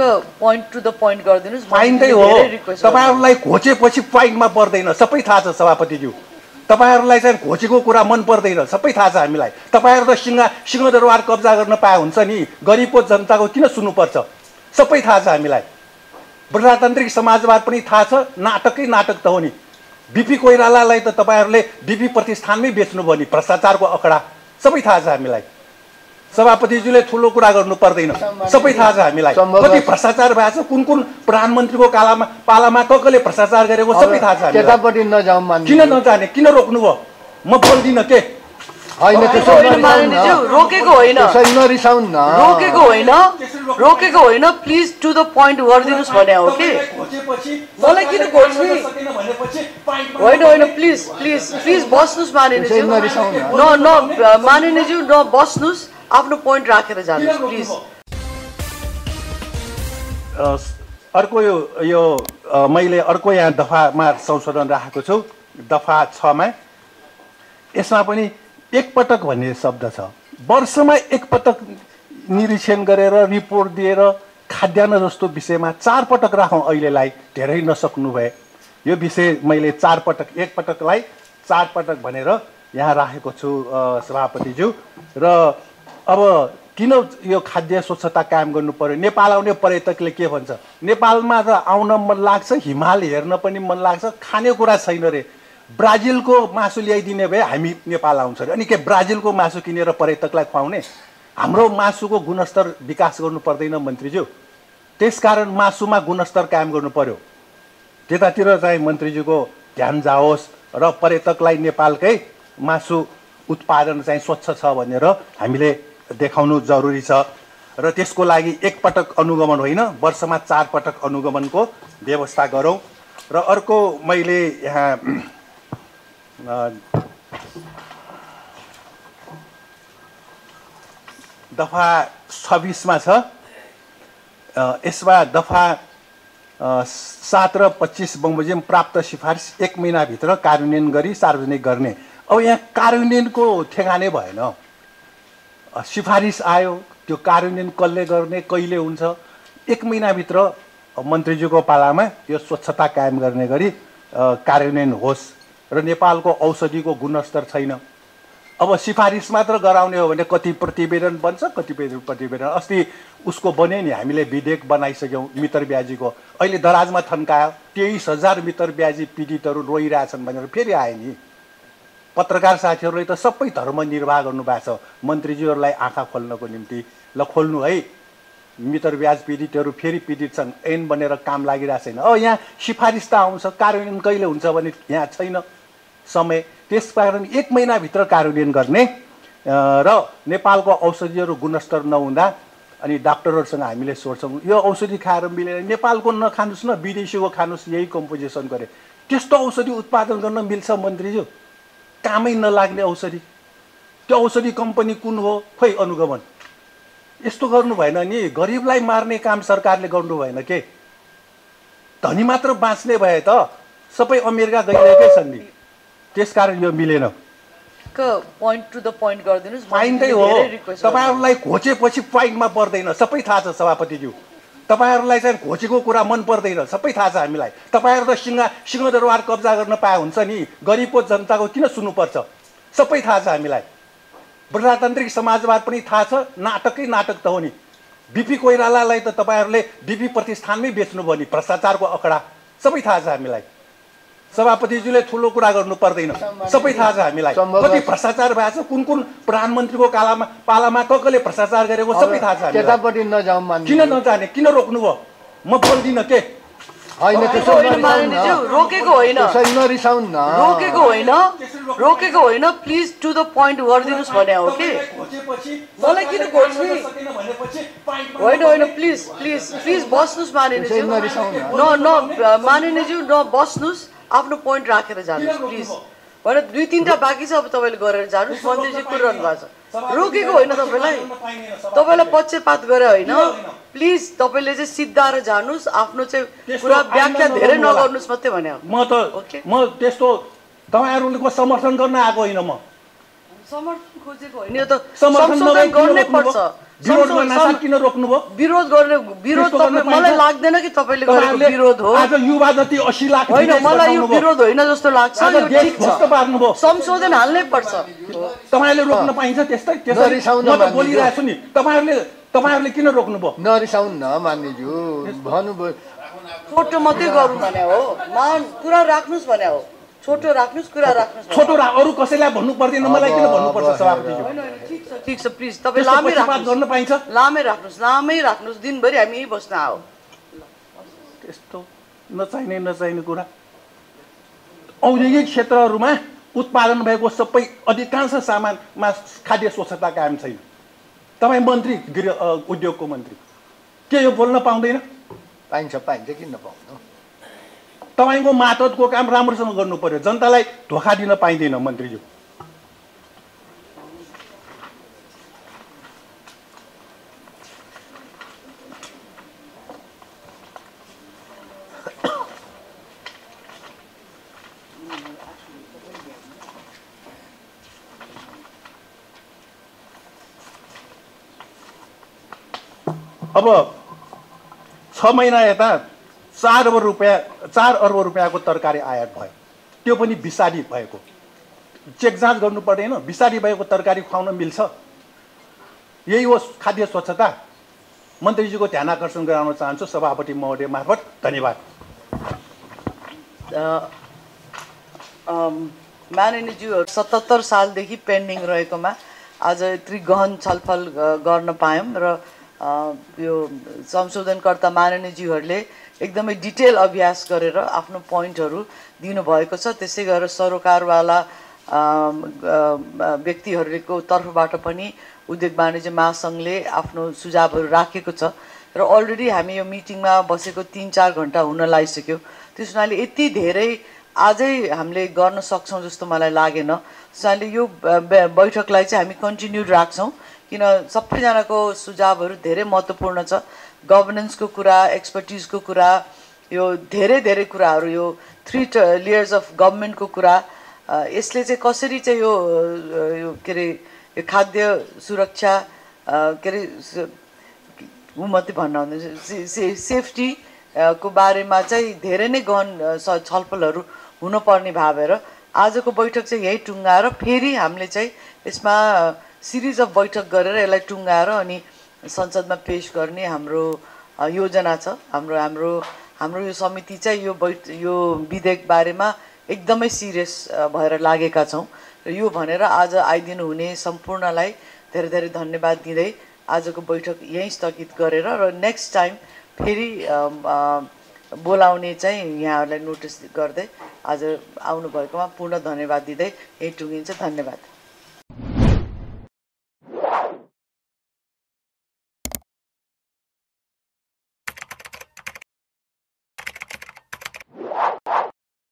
Point to the point गरिदिनुहोस्। पाइन्टै हो। तपाईँहरूलाई घोचेपछि पाइन्टमा पर्दैन सबै थाहा छ सभापतिज्यू। तपाईँहरूलाई चाहिँ घोचेको कुरा मन पर्दैन सबै थाहा छ हामीलाई। तपाईँहरू त सिंह सिंहदरबार कब्जा गर्न पाए हुन्छ नि गरिबको जनताको किन सुन्नुपर्छ? सबै थाहा छ हामीलाई। प्रजातान्त्रिक समाजवाद पनि थाहा छ नाटकै नाटक त हो नि। बिपी कोइरालालाई त तपाईँहरूले डिपी प्रतिष्ठानमै बेच्नुभयो नि भ्रष्टाचारको अखडा। सबै थाहा छ हामीलाई। सभापतिज्यूले ठुलो कुरा गर्नु पर्दैन। सबै थाहा छ हामीलाई। कति भ्रष्टाचार भएको छ कुन कुन प्रधानमन्त्रीको कालामा पालामा क कसले भ्रष्टाचार गरेको सबै थाहा छ हामीलाई। त्यतापट्टि नजाउँ मान किन नजाने? किन रोक्नुभयो म बोल्दिनँ के? होइन रोकेको होइन। त्यसरी नरिसाउन् न। रोकेको होइन। रोकेको होइन। प्लिज टु द पोइन्ट गरिदिनुहोस् भने हो कि? मलाई किन घोच्ने होइन होइन प्लिज प्लिज प्लिज बस्नुहोस् मानिनेज्यू न। न मानिनेज्यू न बस्नुहोस्। आफ्नो पोइन्ट राखेर जानुहोस् प्लिज अ, अर्को यो यो मैले अर्को यहाँ दफामा संशोधन राखेको छु दफा छमा। यसमा पनि एकपटक भन्ने शब्द छ। वर्षमा एकपटक निरीक्षण गरेर रिपोर्ट दिएर खाद्यान्न जस्तो विषयमा चारपटक राखौँ अहिलेलाई धेरै नसक्नु भए यो विषय मैले चारपटक एकपटकलाई चारपटक भनेर यहाँ राखेको छु सभापतिज्यू। र अब किन यो खाद्य स्वच्छता कायम गर्नु पर्यो? नेपाल आउने पर्यटकले के भन्छ? नेपालमा त आउन मन लाग्छ हिमाल हेर्न पनि मन लाग्छ खानेकुरा छैन रे। ब्राजिलको मासु ल्याइदिने भए हामी नेपाल आउँछ अरे अनि के ब्राजिलको मासु किनेर पर्यटकलाई खुवाउने? हाम्रो मासुको गुणस्तर विकास गर्नु पर्दैन मन्त्रीज्यू। त्यसकारण मासुमा गुणस्तर कायम गर्नु पर्यो। त्यतातिर चाहिँ मन्त्रीज्यूको ध्यान जाओस् र पर्यटकलाई नेपालकै मासु उत्पादन चाहिँ स्वच्छ छ भनेर हामीले देखाउनु जरुरी छ। र त्यसको लागि एकपटक अनुगमन होइन वर्षमा चारपटक अनुगमनको व्यवस्था गरौँ। र अर्को मैले यहाँ दफा छब्बिसमा छ। यसमा दफा सात र पच्चिस बमोजिम प्राप्त सिफारिस एक महिनाभित्र कार्यान्वयन गरी सार्वजनिक गर्ने। अब यहाँ कार्यान्वयनको ठेगानै भएन। सिफारिस आयो त्यो कार्यान्वयन कसले गर्ने कहिले हुन्छ? एक महिनाभित्र मन्त्रीज्यूको पालामा यो स्वच्छता कायम गर्ने गरी कार्यान्वयन होस् र नेपालको औषधिको गुणस्तर छैन। अब सिफारिस मात्र गराउने हो भने कति प्रतिवेदन बन्छ कति प्रतिवेदन। अस्ति उसको बन्यो नि हामीले विधेयक बनाइसक्यौँ मित्र ब्याजीको। अहिले दराजमा थन्कायो तेइस हजार मित्र ब्याजी पीडितहरू रोइरहेछन् भनेर फेरि आयो नि। पत्रकार साथीहरूले त सबै धर्म निर्वाह गर्नुभएको छ। मन्त्रीज्यूहरूलाई आँखा खोल्नको निम्ति ल खोल्नु है। मित्र ब्याज पीडितहरू फेरि पीडित छन्। ऐन बनेर काम लागिरहेको छैन। अब यहाँ सिफारिस त आउँछ। कार्यान्वयन कहिले हुन्छ भने यहाँ छैन। समय। त्यसकारण एक महिनाभित्र कार्यान्वयन गर्ने। र नेपालको औषधिहरू गुणस्तर नहुँदा अनि डाक्टरहरूसँग हामीले सोध्छौँ यो औषधि खाएर मिलेर नेपालको नखानुहोस् न विदेशीको खानुहोस् यही कम्पोजिसन गरे। त्यस्तो औषधि उत्पादन गर्न मिल्छ मन्त्रीज्यू। कामै नलाग्ने औषधि। त्यो औषधि कम्पनी कुन हो? खोइ अनुगमन। यस्तो गर्नु भएन नि। गरिबलाई मार्ने काम सरकारले गर्नु भएन के? धनी मात्र बाँच्ने भए त सबै अमेरिका गइरहेकै छन् नि। त्यसकारण यो मिलेन। पोइन्ट हो। तपाईँहरूलाई घोचेपछि पाइन्टमा पर्दैन। सबै थाहा छ सभापतिज्यू। तपाईँहरूलाई चाहिँ घोचेको कुरा मन पर्दैन। सबै थाहा छ हामीलाई। तपाईँहरू त सिंह सिंहदरबार कब्जा गर्न पाए हुन्छ नि। गरिबको जनताको किन सुन्नुपर्छ? सबै थाहा छ हामीलाई। प्रजातान्त्रिक समाजवाद पनि थाहा छ। नाटकै नाटक त हो नि। बिपी कोइरालालाई त तपाईँहरूले डिपी प्रतिष्ठानमै बेच्नुभयो नि। भ्रष्टाचारको अखडा। सबै थाहा छ हामीलाई। सभापतिज्यूले ठुलो कुरा गर्नु पर्दैन। सबै थाहा छ हामीलाई। कति भ्रष्टाचार भएको छ कुन कुन प्रधानमन्त्रीको कालामा पालामा क कसले भ्रष्टाचार गरेको सबै थाहा छ हामीलाई। त्यतापट्टि नजाउँ मान किन नजाने? किन रोक्नुभयो म बोल्दिनँ के? होइन रोकेको होइन। त्यसरी नरिसाउन् न। रोकेको होइन। रोकेको होइन। प्लिज टु द पोइन्ट गरिदिनुहोस् भने हो कि? मलाई किन घोच्ने होइन होइन प्लिज प्लिज प्लिज बस्नुहोस् मानिनेज्यू न। न मानिनेज्यू न बस्नुहोस्। आफ्नो पोइन्ट राखेर जानुहोस् प्लिज होइन दुई तिनवटा बाँकी छ अब तपाईँले गरेर जानुहोस् मन्त्रीजी कुरिरहनु भएको छ। रोकेको होइन तपाईँलाई। तपाईँलाई पक्षपात गरे होइन। प्लिज तपाईँले चाहिँ सिद्धाएर जानुहोस्। आफ्नो चाहिँ कुरा व्याख्या धेरै नगर्नुहोस् मात्रै भने। म त ओके। म त्यस्तो तपाईँहरूको समर्थन गर्न आएको होइन म? समर्थन खोजेको होइन। यो त समर्थन गर्नै? पर्छ। विरोध गर्न विरोध मलाई? लाग्दैन कि तपाईँले गरेको विरोध हो। आज युवा जति असी लाख होइन मलाई यो। विरोध होइन जस्तो लाग्छ संशोधन हाल्नै पर्छ। तपाईँहरूले रोक्न पाइन्छ त्यस्तै त्यसरी। बोलिरहेको छु नि तपाईँहरूले तपाईँहरूले किन रोक्नुभयो? नरिसाउनु न मान्यज्यू भन्नुभयो। छोटो मात्रै गरौँ भने हो। मान कुरा राख्नुहोस् भने हो। छोटो राख्नुहोस् कुरा राख्नुहोस्। छोटो रा अरू कसैलाई भन्नु पर्दैन मलाई किन भन्नुपर्छ सभापतिज्यू ठिक छ ठिक छ प्लिज तपाईँ लामै राख्नुहोस्। गर्न पाइन्छ? लामै राख्नुहोस् लामै राख्नुहोस् दिनभरि हामी यहीँ बस्न आऊ त्यस्तो नचाहिने नचाहिने कुरा। औद्योगिक क्षेत्रहरूमा उत्पादन भएको सबै अधिकांश सामानमा खाद्य स्वच्छता कायम छैन। तपाईँ मन्त्री गृह उद्योगको मन्त्री के यो बोल्न पाउँदैन? पाइन्छ पाइन्छ किन नपाउनु तपाईँको मातहतको काम राम्रोसँग गर्नु पर्यो। जनतालाई धोका दिन पाइँदैन मन्त्रीज्यू। अब छ महिना यता। चार अर्ब रुपियाँ चार अर्ब रुपियाँको तरकारी आयात भयो। त्यो पनि बिसारी भएको। चेक जाँच गर्नु पर्दैन बिसारी भएको तरकारी खुवाउन मिल्छ। यही हो खाद्य स्वच्छता। मन्त्रीजीको ध्यान आकर्षण गराउन चाहन्छु। सभापति महोदय मार्फत धन्यवाद। माननीयज्यूहरू सतहत्तर सालदेखि पेन्डिङ रहेकोमा आज यत्रो गहन छलफल गर्न पायौँ र यो संशोधनकर्ता माननीयज्यूहरूले एकदमै डिटेल अभ्यास गरेर आफ्नो पोइन्टहरू दिनुभएको छ। त्यसै गरेर सरोकारवाला व्यक्तिहरूको तर्फबाट पनि उद्योग वाणिज्य महासङ्घले आफ्नो सुझावहरू राखेको छ। र अलरेडी हामी यो मिटिङमा बसेको तिन चार घन्टा हुन लागिसक्यो। त्यस हुनाले यति धेरै आजै हामीले गर्न सक्छौँ जस्तो मलाई लागेन। त्यस यो बैठकलाई चाहिँ हामी कन्टिन्युड राख्छौँ। किन सबैजनाको सुझावहरू धेरै महत्त्वपूर्ण छ। गभर्नेन्सको कुरा एक्सपर्टिजको कुरा यो धेरै धेरै कुराहरू यो थ्री लेयर्स अफ गभर्मेन्टको कुरा यसले चाहिँ कसरी चाहिँ यो के अरे यो खाद्य सुरक्षा के अरे ऊ मात्रै भन्न से- सेफ्टी को बारेमा चाहिँ धेरै नै गहन छलफलहरू हुनुपर्ने भावेर आजको बैठक चाहिँ यही टुङ्गाएर फेरि हामीले चाहिँ यसमा सिरिज अफ बैठक गरेर यसलाई टुङ्गाएर अनि संसदमा पेस गर्ने हाम्रो योजना छ। हाम्रो हाम्रो हाम्रो यो समिति चाहिँ यो बैठ यो विधेयक बारेमा एकदमै सिरियस भएर लागेका छौँ। र यो भनेर आज आइदिनु हुने सम्पूर्णलाई धेरै धेरै धन्यवाद दिँदै आजको बैठक यहीँ स्थगित गरेर र नेक्स्ट टाइम फेरि बोलाउने चाहिँ यहाँहरूलाई नोटिस गर्दै आज आउनुभएकोमा पूर्ण धन्यवाद दिँदै यहीँ टुङ्गिन्छ। धन्यवाद।